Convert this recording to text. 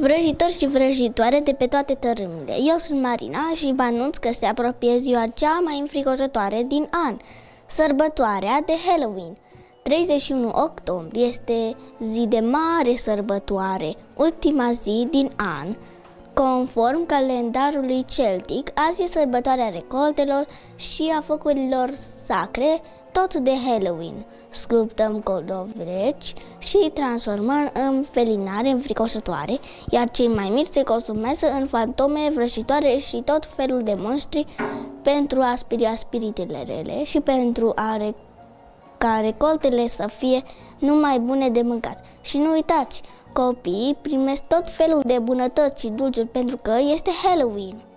Vrăjitori și vrăjitoare de pe toate tărâmile. Eu sunt Marina și vă anunț că se apropie ziua cea mai înfricoșătoare din an, sărbătoarea de Halloween. 31 octombrie este zi de mare sărbătoare, ultima zi din an, Conform calendarului celtic, azi e sărbătoarea recoltelor și a făcurilor sacre, tot de Halloween. Sculptăm coloveci și îi transformăm în felinare înfricoșătoare, iar cei mai mici se consumează în fantome vrășitoare și tot felul de monștri pentru a spiria spiritele rele și pentru a ca recoltele să fie numai bune de mâncat. Și nu uitați, copiii primesc tot felul de bunătăți și dulciuri pentru că este Halloween.